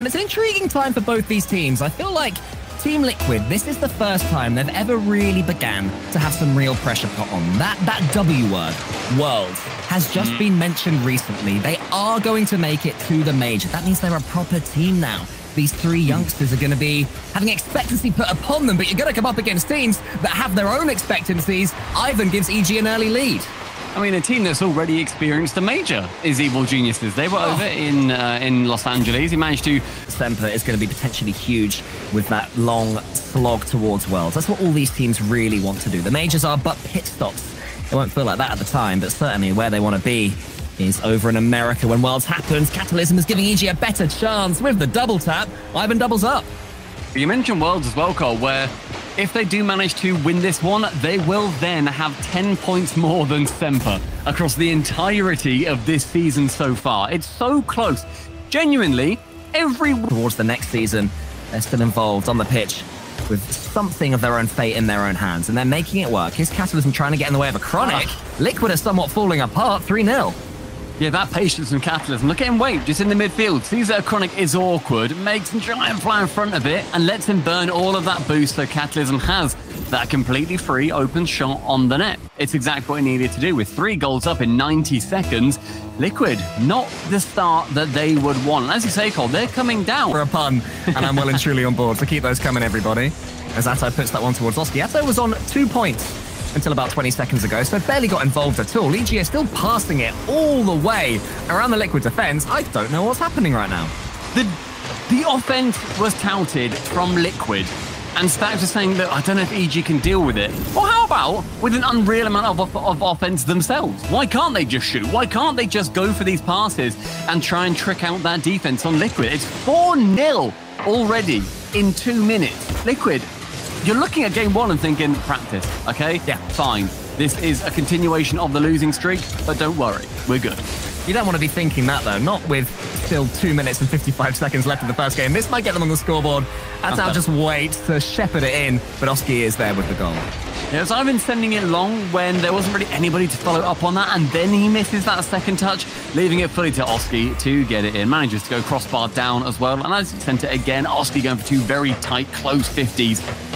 And it's an intriguing time for both these teams. I feel like Team Liquid, this is the first time they've ever really began to have some real pressure put on. That that W word, world, has just mm. been mentioned recently. They are going to make it to the major. That means they're a proper team now. These three mm. youngsters are going to be having expectancy put upon them, but you're going to come up against teams that have their own expectancies. Ivan gives EG an early lead. I mean, a team that's already experienced a major is Evil Geniuses. They were oh. over in uh, in Los Angeles. He managed to. Semper is going to be potentially huge with that long slog towards Worlds. That's what all these teams really want to do. The majors are but pit stops. It won't feel like that at the time, but certainly where they want to be is over in America when Worlds happens. Catalysm is giving EG a better chance with the double tap. Ivan doubles up. You mentioned Worlds as well, Cole, where if they do manage to win this one, they will then have 10 points more than Semper across the entirety of this season so far. It's so close. Genuinely, every... Towards the next season, they're still involved on the pitch with something of their own fate in their own hands, and they're making it work. His Catalysm trying to get in the way of Acronik. Ah. Liquid are somewhat falling apart, 3-0. Yeah, that patience and Catalysm. Look at him wait, just in the midfield. Sees that Chronic is awkward, makes him try and fly in front of it, and lets him burn all of that boost so Catalysm has that completely free open shot on the net. It's exactly what he needed to do with three goals up in 90 seconds. Liquid, not the start that they would want. As you say, Cole, they're coming down. For a pun, and I'm well and truly on board, so keep those coming, everybody. As Atow puts that one towards Oski. Atow was on two points until about 20 seconds ago, so barely got involved at all. EG is still passing it all the way around the Liquid defense. I don't know what's happening right now. The, the offense was touted from Liquid, and Stacks are saying that I don't know if EG can deal with it. Well, how about with an unreal amount of, of offense themselves? Why can't they just shoot? Why can't they just go for these passes and try and trick out that defense on Liquid? It's 4 0 already in two minutes. Liquid you're looking at game one and thinking, practice, okay? Yeah. Fine. This is a continuation of the losing streak, but don't worry, we're good. You don't want to be thinking that, though, not with still 2 minutes and 55 seconds left of the first game. This might get them on the scoreboard. That's now just wait to shepherd it in, but Oski is there with the goal. Yeah, so I've been sending it long when there wasn't really anybody to follow up on that, and then he misses that second touch, leaving it fully to Oski to get it in. Manages to go crossbar down as well, and as he sent it again, Oski going for two very tight, close 50s.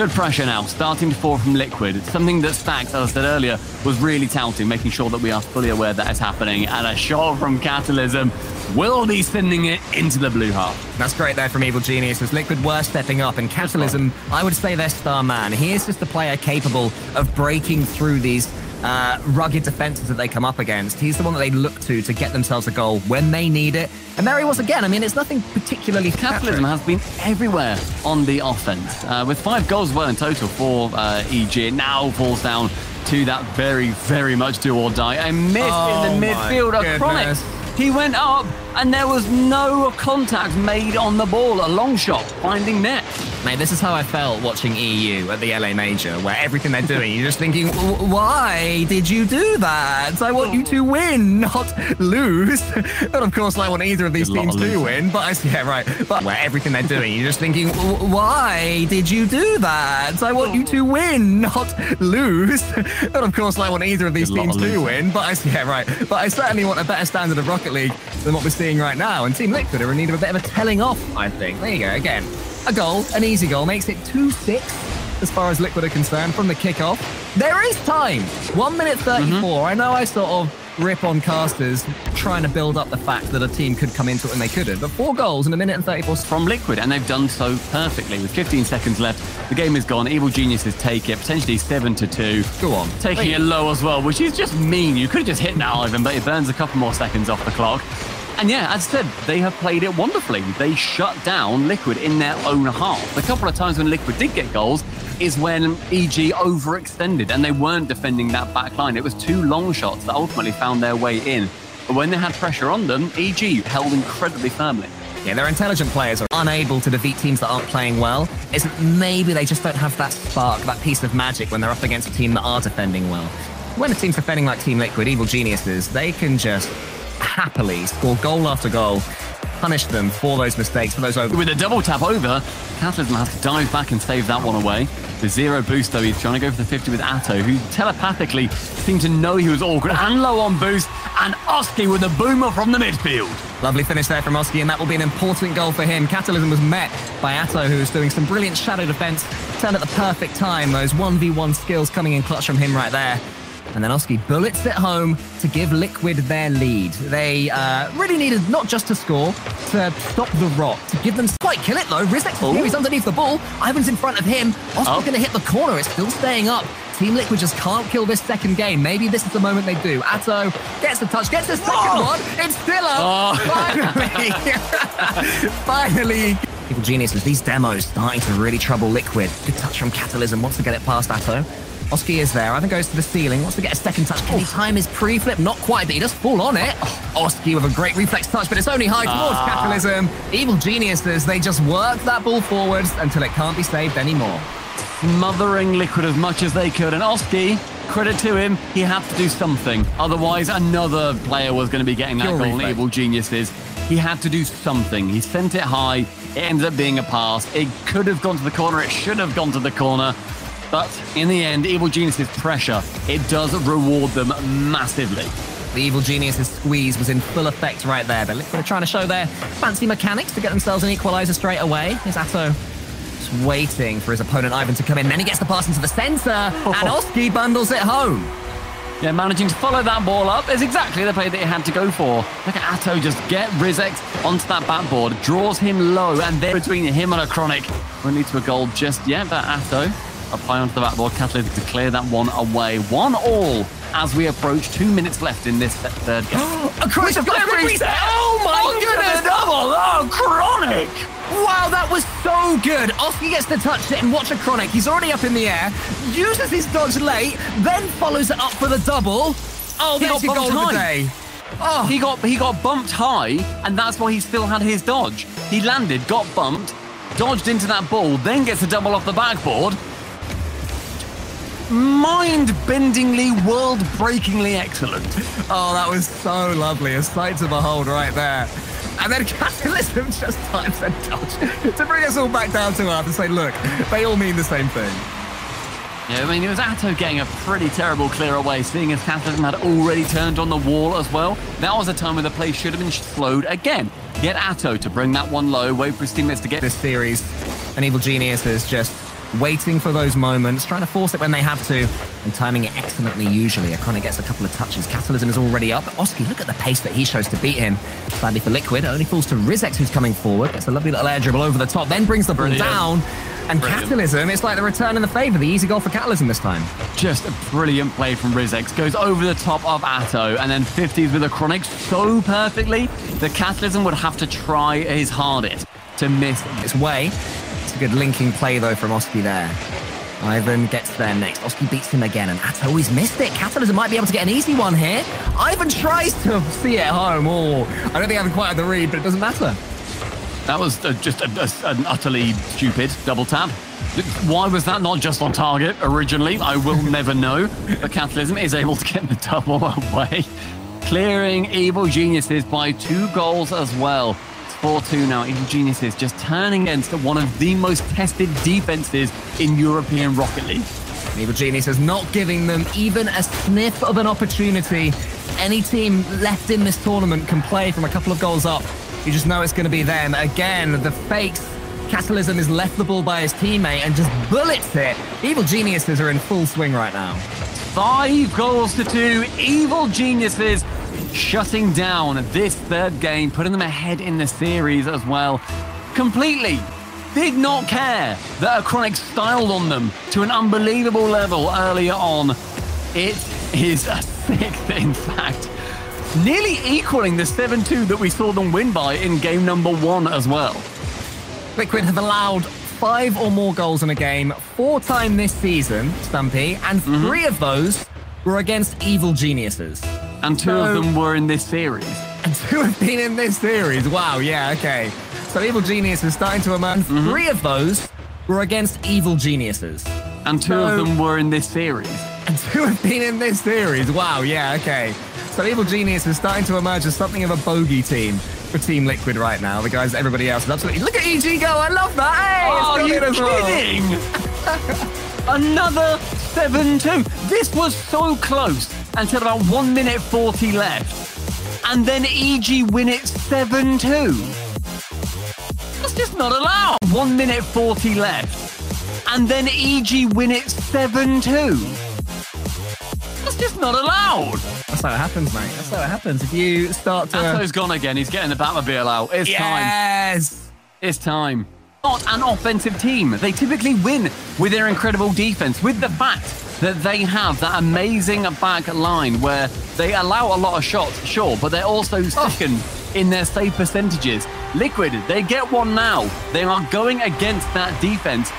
Good pressure now, starting to fall from Liquid. It's something that Stacks, as I said earlier, was really touting, making sure that we are fully aware that is happening. And a shot from Catalysm will be sending it into the blue half. That's great there from Evil Genius, as Liquid were stepping up, and Catalysm, I would say their star man. He is just a player capable of breaking through these uh, rugged defenses that they come up against. He's the one that they look to to get themselves a goal when they need it. And there he was again. I mean, it's nothing particularly Catalysm has been everywhere on the offense. Uh, with five goals well in total for uh, EG, it now falls down to that very, very much do or die. A miss oh in the midfield. Acronik. He went up and there was no contact made on the ball. A long shot finding net. Mate, this is how I felt watching EU at the LA Major, where everything they're doing, you're just thinking, why did you do that? I want you to win, not lose. and of course, I want either of these teams to win. But I, yeah, right. But where everything they're doing, you're just thinking, why did you do that? I want you to win, not lose. and of course, I want either of these teams to win. But I, yeah, right. But I certainly want a better standard of Rocket League than what we're seeing right now. And Team Liquid are in need of a bit of a telling off, I think. There you go. Again, a goal, an easy goal, makes it 2-6 as far as Liquid are concerned from the kickoff. There is time. 1 minute 34. Mm-hmm. I know I sort of rip on casters trying to build up the fact that a team could come into it and they couldn't. But four goals in a minute and 34 from Liquid, and they've done so perfectly. With 15 seconds left, the game is gone. Evil Geniuses take it, potentially 7 to 2. Go on. Taking it low as well, which is just mean. You could have just hit now, Ivan, but it burns a couple more seconds off the clock. And yeah, as I said, they have played it wonderfully. They shut down Liquid in their own half. A couple of times when Liquid did get goals is when EG overextended and they weren't defending that back line. It was two long shots that ultimately found their way in. But when they had pressure on them, EG held incredibly firmly. Yeah, their intelligent players are unable to defeat teams that aren't playing well. Is maybe they just don't have that spark, that piece of magic when they're up against a team that are defending well. When a team's defending like Team Liquid, Evil Geniuses, they can just happily score goal after goal punish them for those mistakes, for those over. With a double tap over, Catalysm has to dive back and save that one away. The zero boost, though, he's trying to go for the 50 with Atow, who telepathically seemed to know he was awkward and low on boost, and Oski with a boomer from the midfield. Lovely finish there from Oski, and that will be an important goal for him. Catalysm was met by Atow, who was doing some brilliant shadow defense, turned at the perfect time. Those 1v1 skills coming in clutch from him right there. And then Oski bullets it home to give Liquid their lead. They uh, really needed not just to score, to stop the rot, to give them quite kill it though. Rizex here, he's underneath the ball. Ivan's in front of him. Oski's Oh. going to hit the corner. It's still staying up. Team Liquid just can't kill this second game. Maybe this is the moment they do. Atow gets the touch, gets the second Oh. one. It's still up. Oh. Finally. Finally. Evil geniuses, these demos starting to really trouble Liquid. Good touch from Catalysm, wants to get it past Atow. Oski is there. Ivan goes to the ceiling, wants to get a second touch. Can he time his pre-flip? Not quite, but he does fall on it. Oski with a great reflex touch, but it's only high towards Ah. Catalysm. Evil geniuses, they just work that ball forwards until it can't be saved anymore. Smothering Liquid as much as they could, and Oski, credit to him, he had to do something. Otherwise, another player was going to be getting that Pure goal, reflex. Evil Geniuses. He had to do something. He sent it high. It ended up being a pass. It could have gone to the corner. It should have gone to the corner. But in the end, Evil Genius's pressure, it does reward them massively. The Evil Geniuses squeeze was in full effect right there, but they're trying to show their fancy mechanics to get themselves an equalizer straight away. Is Atow just waiting for his opponent Ivan to come in. Then he gets the pass into the centre, and Oski bundles it home. Yeah, managing to follow that ball up is exactly the play that he had to go for. Look at Atow just get Rizek onto that backboard, draws him low, and then between him and Acronik, won't lead to a goal just yet, but Atow apply onto the backboard, Catalysm to clear that one away. One all as we approach two minutes left in this third game. A of reset! Oh my goodness! double! Oh, Chronic! Wow, that was so good. Oski gets to touch and watch Acronik. He's already up in the air, uses his dodge late, then follows it up for the double. Oh, He that's got your goal of the day. Oh, He got he got bumped high, and that's why he still had his dodge. He landed, got bumped, dodged into that ball, then gets a double off the backboard. Mind-bendingly, world-breakingly excellent. oh, that was so lovely. A sight to behold right there. And then Catalysm just times and dodge to bring us all back down to earth and say, look, they all mean the same thing. Yeah, I mean, it was Atow getting a pretty terrible clear away, seeing as Catalysm had already turned on the wall as well. That was a time where the play should have been slowed again. Get Atow to bring that one low, wait for his teammates to get this series. An Evil Genius is just waiting for those moments, trying to force it when they have to, and timing it excellently usually. Akana gets a couple of touches. Catalysm is already up. Oski, look at the pace that he shows to beat him. Sadly for Liquid, it only falls to Rizex who's coming forward. Gets a lovely little air dribble over the top, then brings the ball Brilliant. down. And Brilliant. Catalysm, it's like the return in the favour. The easy goal for Catalysm this time. Just a brilliant play from Rizex. Goes over the top of Atow and then 50s with Acronik so perfectly that Catalysm would have to try his hardest to miss. Its way. It's a good linking play though from Oski there. Ivan gets there next. Oski beats him again, and Atow always missed it. Catalysm might be able to get an easy one here. Ivan tries to see it home. Oh, I don't think Ivan quite had the read, but it doesn't matter. That was uh, just a, a- an utterly stupid double tap. Why was that not just on target originally? I will never know. But Catalysm is able to get the double away, clearing Evil Geniuses by two goals as well. It's 4-2 now. Evil Geniuses just turning against one of the most tested defenses in European Rocket League. Evil Genius is not giving them even a sniff of an opportunity. Any team left in this tournament can play from a couple of goals up. You just know it's going to be them. Again, the fakes. Catalysm is left the ball by his teammate and just bullets it. Evil Geniuses are in full swing right now. Five goals to two. Evil geniuses shutting down this third game, putting them ahead in the series as well. Completely did not care that Acronik styled on them to an unbelievable level earlier on. It is a sixth, in fact. Nearly equaling the 7 2 that we saw them win by in game number one as well. Liquid have allowed five or more goals in a game four times this season, Stumpy, and Mm-hmm. three of those were against evil geniuses. And two So- of them were in this series. And two have been in this series. Wow, yeah, okay. So evil genius is starting to emerge. Mm-hmm. Three of those were against evil geniuses. And two So- of them were in this series. And two have been in this series. Wow, yeah, okay. So evil genius is starting to emerge as something of a bogey team for Team Liquid right now. The guys, everybody else is absolutely. Look at EG go! I love that. Hey, Oh, you it as well. kidding? Another 7-2. This was so close until about 1 minute 40 left. And then EG win it 7-2. That's just not allowed. 1 minute 40 left. And then EG win it 7-2. That's just not allowed. That's how it happens, mate. That's how it happens. If you start to. Atow's gone again. He's getting the Batmobile out. It's time. yes. It's time. Not an offensive team. They typically win with their incredible defense, with the fact that they have that amazing back line where they allow a lot of shots, sure, but they're also oh. second in their save percentages. Liquid, they get one now. They are going against that defense.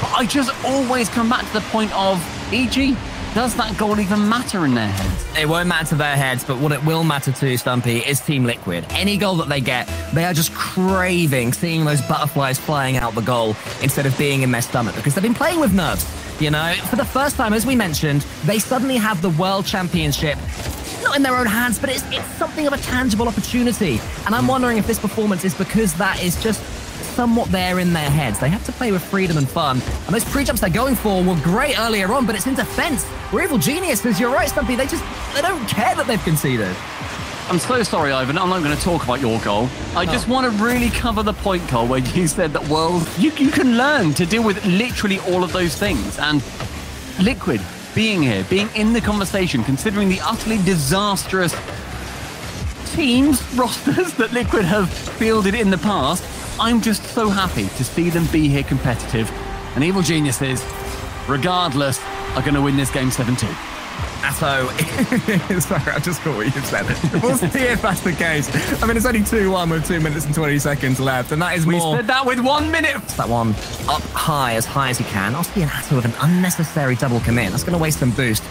But I just always come back to the point of EG. Does that goal even matter in their heads? It won't matter to their heads, but what it will matter to Stumpy is Team Liquid. Any goal that they get, they are just craving seeing those butterflies flying out the goal instead of being in their stomach because they've been playing with nerves. You know, for the first time, as we mentioned, they suddenly have the World Championship not in their own hands, but it's, it's something of a tangible opportunity. And I'm wondering if this performance is because that is just somewhat there in their heads. They have to play with freedom and fun. And those pre-jumps they're going for were great earlier on, but it's in defense. We're evil geniuses. You're right, Stumpy. They just they don't care that they've conceded. I'm so sorry, Ivan. I'm not going to talk about your goal. I just want to really cover the point, Cole, where you said that, well, you, you can learn to deal with literally all of those things. And Liquid being here, being in the conversation, considering the utterly disastrous teams, rosters that Liquid have fielded in the past, I'm just so happy to see them be here competitive. And Evil Geniuses, regardless, are going to win this game 7 2. So, sorry, I just caught what you said. We'll see if that's the case. I mean, it's only 2 1 with 2 minutes and 20 seconds left, and that is We more. said that with one minute. that one up high, as high as he can. Oski and Atow with an unnecessary double commit. That's going to waste some boost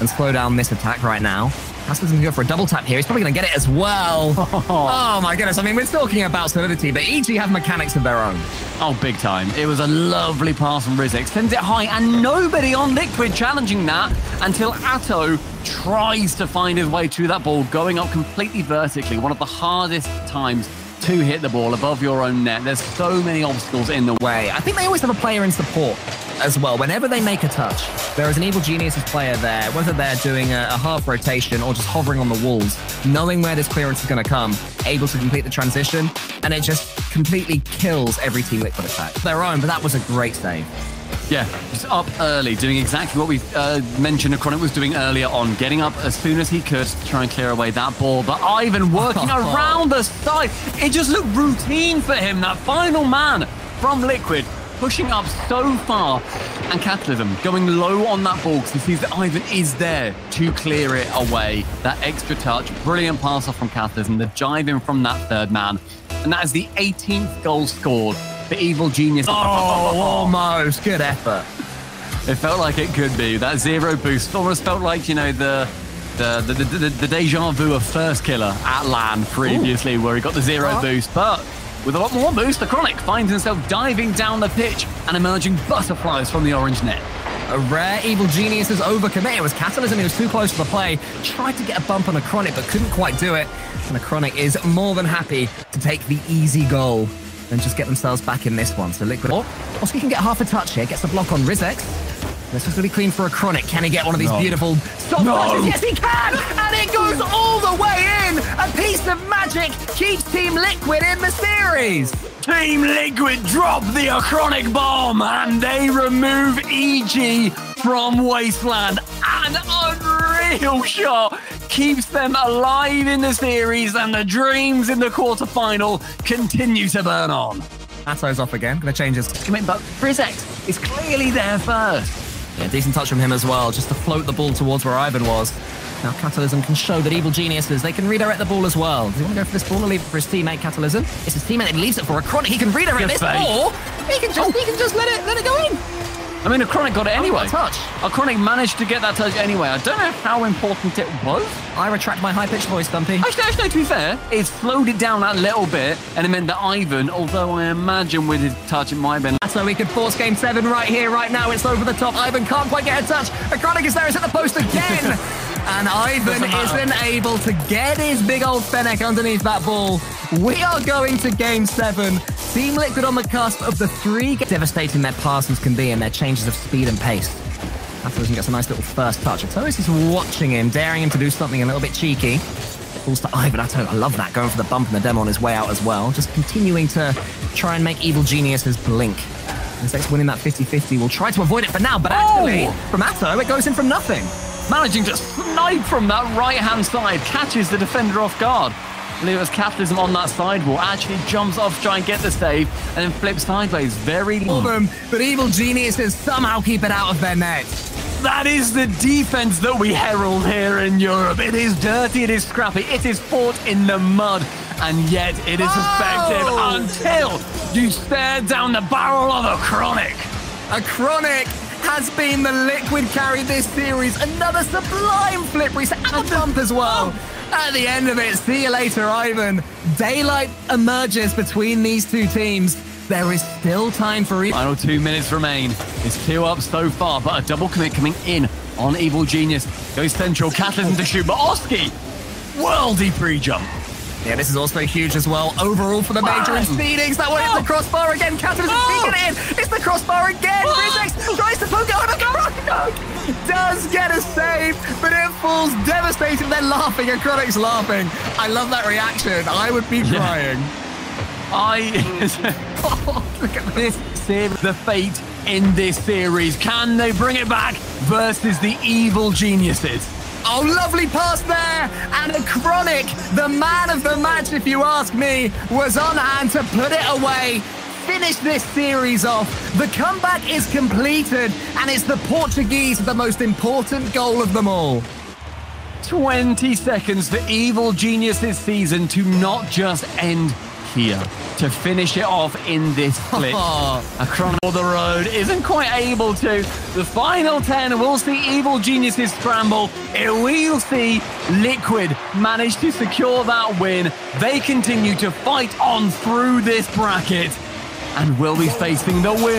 and slow down this attack right now. Haskell's going to go for a double tap here. He's probably going to get it as well. oh my goodness. I mean, we're talking about solidity, but EG have mechanics of their own. Oh, big time. It was a lovely pass from Rizex. Sends it high, and nobody on Liquid challenging that until Atow tries to find his way to that ball, going up completely vertically. One of the hardest times to hit the ball above your own net. There's so many obstacles in the way. I think they always have a player in support as well. Whenever they make a touch, there is an Evil Geniuses player there, whether they're doing a, a half rotation or just hovering on the walls, knowing where this clearance is going to come, able to complete the transition, and it just completely kills every Team Liquid attack. Their own, but that was a great save. Yeah, just up early, doing exactly what we uh, mentioned Acronik was doing earlier on, getting up as soon as he could to try and clear away that ball. But Ivan working around the side. It just looked routine for him, that final man from Liquid, pushing up so far. And Catalysm going low on that ball because he sees that Ivan is there to clear it away. That extra touch, brilliant pass off from Catalysm, the jive in from that third man. And that is the 18th goal scored for Evil Genius. Oh, almost. Good effort. It felt like it could be that zero boost. Almost felt like you know the the the, the, the, deja vu of First Killer at LAN previously, where he got the 0 Huh? boost, but with a lot more boost, the Chronic finds himself diving down the pitch and emerging butterflies from the orange net. A rare Evil Geniuses overcommit. It was Catalysm. He was too close to the play. Tried to get a bump on Acronik, but couldn't quite do it. And the Chronic is more than happy to take the easy goal and just get themselves back in this one. So Liquid. Oh, Oski can get half a touch here. Gets the block on Rizex. This is going to be clean for Acronik. Can he get one of these No. beautiful stop No. flashes? Yes, he can! And it goes all the way in! A piece of magic keeps Team Liquid in the series! Team Liquid drop the Acronik bomb and they remove EG from Wasteland. An unreal shot keeps them alive in the series and the dreams in the quarterfinal continue to burn on. Atow's off again. Going to change his Commit, but Brizek is clearly there first. Yeah, decent touch from him as well, just to float the ball towards where Ivan was. Now Catalysm can show that evil geniuses, they can redirect the ball as well. Does he want to go for this ball or leave it for his teammate Catalysm? It's his teammate that leaves it for Acronik. He can redirect Good this fake. ball. He can just oh. he can just let it let it go in. I mean, Acronik got it oh, anyway. what a touch. Acronik managed to get that touch anyway. I don't know how important it was. I retract my high pitched voice, Stumpy. Actually, actually, to be fair, it slowed it down a little bit, and it meant that Ivan, although I imagine with his touch it might have been So we could force game seven right here, right now. It's over the top. Ivan can't quite get a touch. Acronik is there. It's at the post again. and Ivan isn't able to get his big old Fennec underneath that ball. We are going to game seven. Team Liquid on the cusp of the three devastating their passes can be and their changes of speed and pace. He gets a nice little first touch. Atonis is watching him, daring him to do something a little bit cheeky. Falls to Ivan Atow. I love that, going for the bump and the demo on his way out as well. Just continuing to try and make evil geniuses blink. Insect's winning that 50-50. We'll try to avoid it for now, but oh! actually, Oh! from Atow, it goes in from nothing. Managing to snipe from that right hand side, catches the defender off guard. Believe it was Catalysm on that sidewall, actually jumps off to try and get the save, and then flips sideways. Very For them, but evil geniuses somehow keep it out of their net. That is the defense that we herald here in Europe. It is dirty, it is scrappy, it is fought in the mud, and yet it is effective Oh! until you stare down the barrel of Acronik. A chronic has been the liquid carry this series. Another sublime flip reset and a bump as well. At the end of it, see you later, Ivan. Daylight emerges between these two teams. There is still time for each. Final two minutes remain. It's two up so far, but a double commit coming in on Evil Genius. Goes central, Catalysm to shoot, but Oski, worldy pre-jump. Yeah, this is also huge as well. Overall for the major in Bang! speedings. That one hits the Oh! crossbar again. Captain is Oh! it in. It's the crossbar again. Oh! Rizex tries to poke out Acronik. Does get a save, but it falls devastating. They're laughing and Chronic's laughing. I love that reaction. I would be crying. I Oh, look at this. this series, the fate in this series. Can they bring it back versus the Evil Geniuses? Oh, lovely pass there. And Acronik, the man of the match, if you ask me, was on hand to put it away. Finish this series off. The comeback is completed, and it's the Portuguese the most important goal of them all. 20 seconds for Evil Genius this season to not just end here, to finish it off in this flip. Oh. A the Road isn't quite able to. The final 10 will see Evil Geniuses scramble. It will see Liquid manage to secure that win. They continue to fight on through this bracket and will be facing the winner.